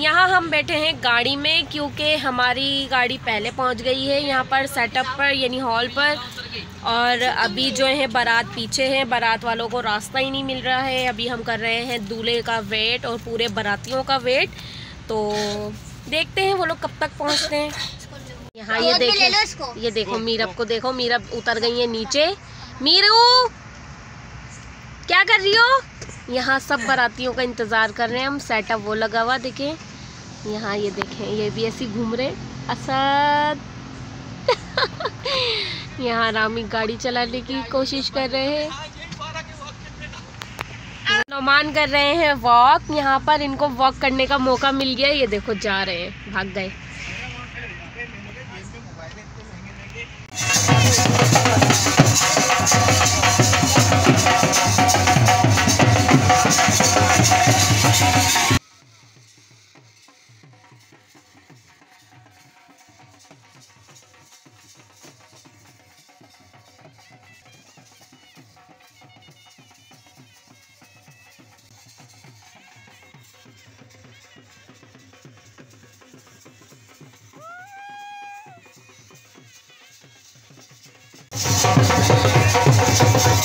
यहाँ हम बैठे हैं गाड़ी में क्योंकि हमारी गाड़ी पहले पहुँच गई है यहाँ पर सेटअप पर यानी हॉल पर। और अभी जो है बारात पीछे है बारात वालों को रास्ता ही नहीं मिल रहा है। अभी हम कर रहे हैं दूल्हे का वेट और पूरे बारातियों का वेट तो देखते हैं वो लोग कब तक पहुँचते हैं। यहाँ ये देखो ये देखो मीरब को देखो मीरब उतर गई है नीचे। मीरू क्या कर रही हो? यहाँ सब बारातियों का इंतज़ार कर रहे हैं। हम सेटअप वो लगा हुआ देखें। यहाँ ये देखें, ये भी ऐसी घूम रहे असद यहाँ रामी गाड़ी चलाने की कोशिश कर रहे हैं। नोमान कर रहे हैं वॉक यहाँ पर इनको वॉक करने का मौका मिल गया। ये देखो, जा रहे हैं, भाग गए।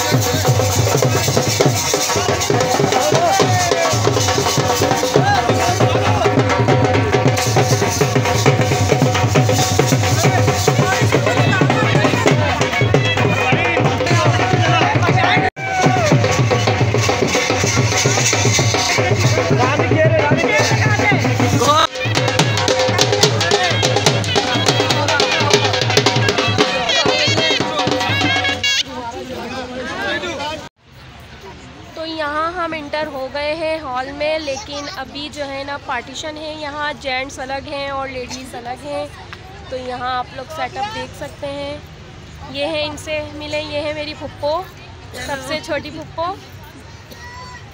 तो गए हैं हॉल में, लेकिन अभी जो है ना पार्टीशन है, यहाँ जेंट्स अलग हैं और लेडीज़ अलग हैं तो यहाँ आप लोग सेटअप देख सकते हैं। ये है इनसे मिले, ये है मेरी फुप्पो, सबसे छोटी फुप्पो।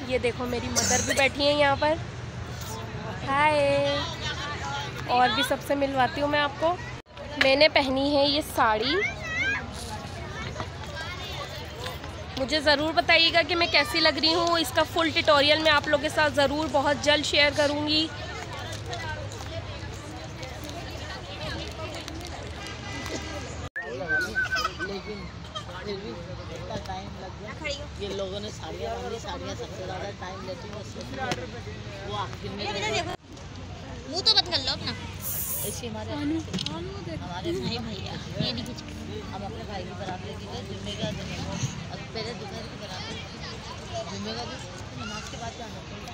ये देखो मेरी मदर भी बैठी है यहाँ पर। हाय और भी सबसे मिलवाती हूँ मैं आपको। मैंने पहनी है ये साड़ी। मुझे ज़रूर बताइएगा कि मैं कैसी लग रही हूँ। इसका फुल ट्यूटोरियल मैं आप लोगों के साथ ज़रूर बहुत जल्द शेयर करूँगी। ये लोगों ने साड़ियाँ बांधी साड़ियाँ सबसे ज़्यादा टाइम लेती हैं वो आखिर में मुँह तो बंद कर लो अपना। ऐसे हमारे हमारे भाई भैया ये नहीं कुछ हम अपने भाई की बराबर लेके गए जुम्मे का दिन अब पहले दोपहर की बारात जुम्मे का दिन नमाज़ के बाद जाना। पड़ेगा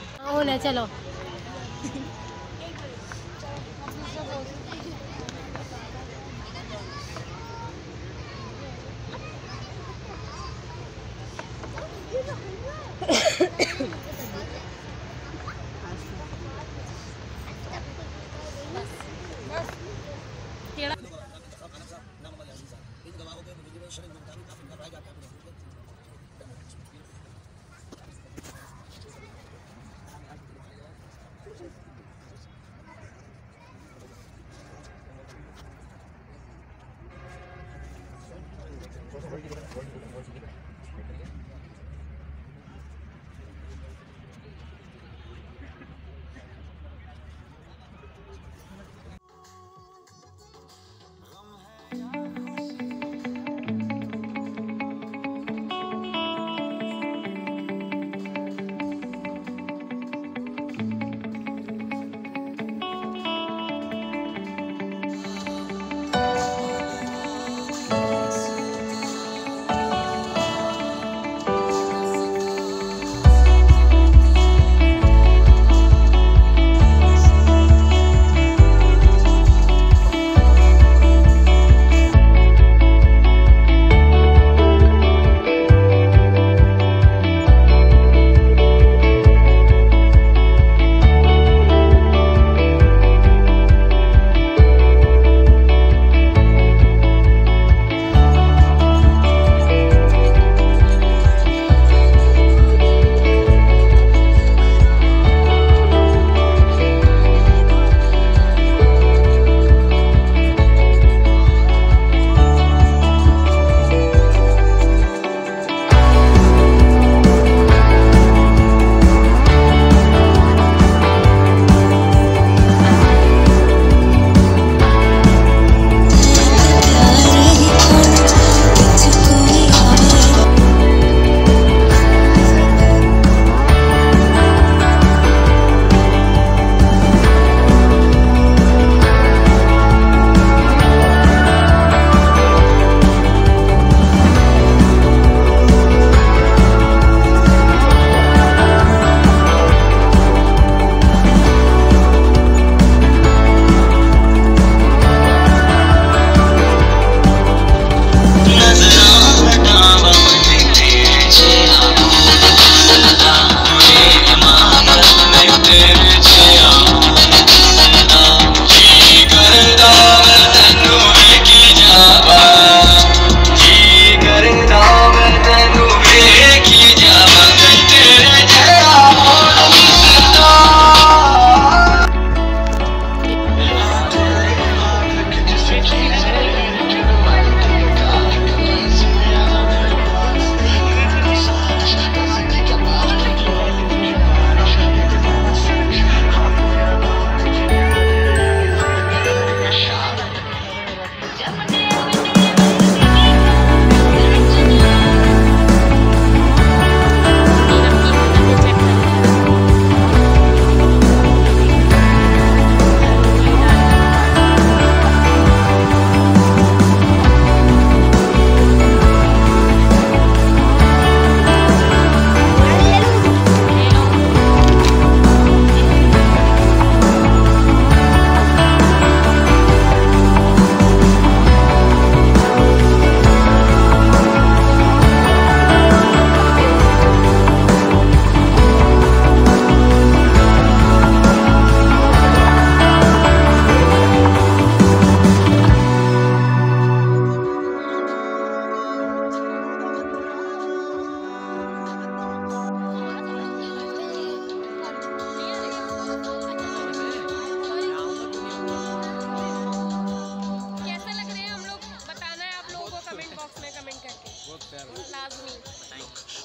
ना चलो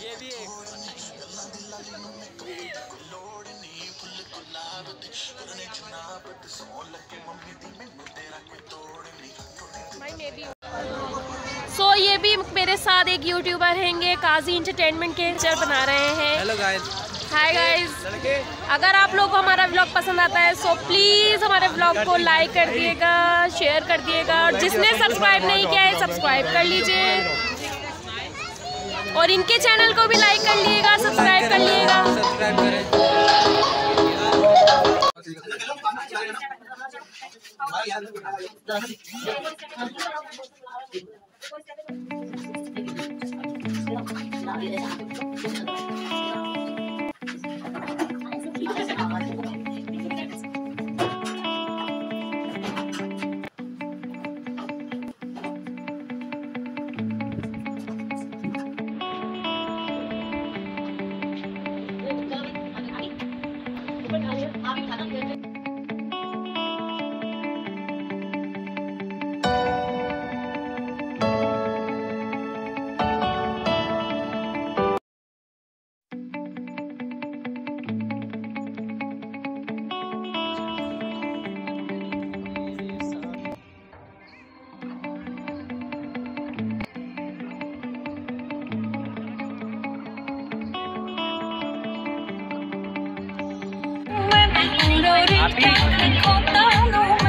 ये भी एक सो so, ये भी मेरे साथ एक यूट्यूबर हैंगे काजी इंटरटेनमेंट के पिक्चर बना रहे हैं। हेलो गाइस हाय गाइस अगर आप लोग को हमारा व्लॉग पसंद आता है सो प्लीज़ हमारे व्लॉग को लाइक कर दिएगा शेयर कर दिएगा। और जिसने सब्सक्राइब नहीं किया है सब्सक्राइब कर लीजिए। और इनके चैनल को भी लाइक कर लिएगा सब्सक्राइब कर लिएगा Happy.